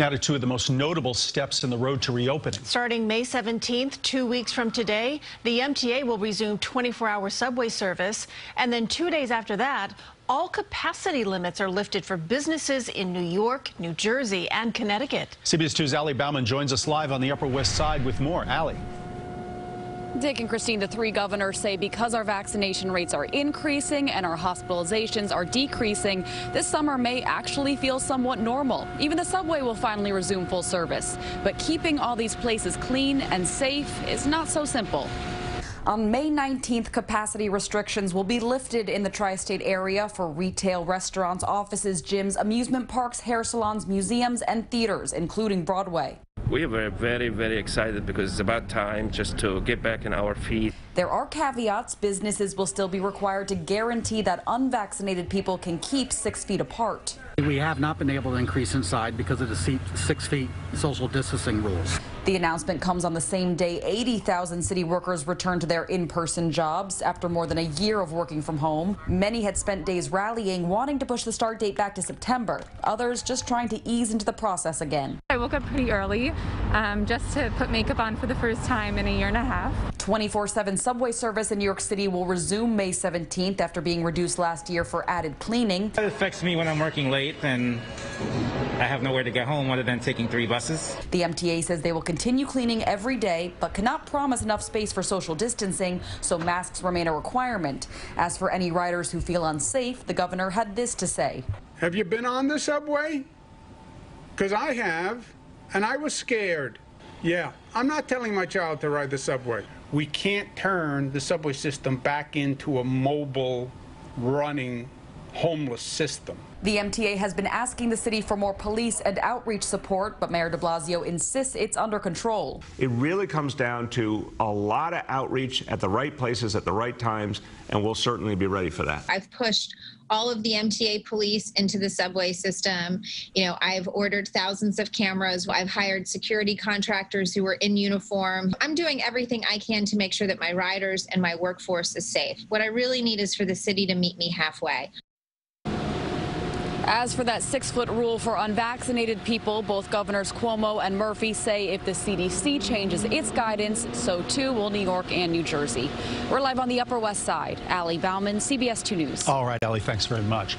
Now to two of the most notable steps in the road to reopening. Starting May 17th, two weeks from today, the MTA will resume 24-hour subway service. And then two days after that, all capacity limits are lifted for businesses in New York, New Jersey, and Connecticut. CBS 2's Ali Bauman joins us live on the Upper West Side with more. Ali. Dick and Christine, the three governors say because our vaccination rates are increasing and our hospitalizations are decreasing, this summer may actually feel somewhat normal. Even the subway will finally resume full service. But keeping all these places clean and safe is not so simple. On May 19th, capacity restrictions will be lifted in the tri-state area for retail, restaurants, offices, gyms, amusement parks, hair salons, museums, and theaters, including Broadway. We are very, very excited because it's about time just to get back in our feet. There are caveats. Businesses will still be required to guarantee that unvaccinated people can keep six feet apart. We have not been able to increase inside because of the six feet social distancing rules. The announcement comes on the same day 80,000 city workers returned to their in-person jobs after more than a year of working from home. Many had spent days rallying, wanting to push the start date back to September. Others just trying to ease into the process again. I woke up pretty early um, just to put makeup on for the first time in a year and a half. 24-7 subway service in New York City will resume May 17th after being reduced last year for added cleaning. It affects me when I'm working late and I have nowhere to get home other than taking three buses. The MTA says they will continue cleaning every day, but cannot promise enough space for social distancing, so masks remain a requirement. As for any riders who feel unsafe, the governor had this to say. Have you been on the subway? Because I have, and I was scared. Yeah, I'm not telling my child to ride the subway. We can't turn the subway system back into a mobile, running homeless system. The MTA has been asking the city for more police and outreach support, but Mayor de Blasio insists it's under control. It really comes down to a lot of outreach at the right places at the right times, and we'll certainly be ready for that. I've pushed all of the MTA police into the subway system. You know, I've ordered thousands of cameras. I've hired security contractors who are in uniform. I'm doing everything I can to make sure that my riders and my workforce is safe. What I really need is for the city to meet me halfway. As for that six foot rule for unvaccinated people, both Governors Cuomo and Murphy say if the CDC changes its guidance, so too will New York and New Jersey. We're live on the Upper West Side. Ali Bauman, CBS 2 News. All right, Ali, thanks very much.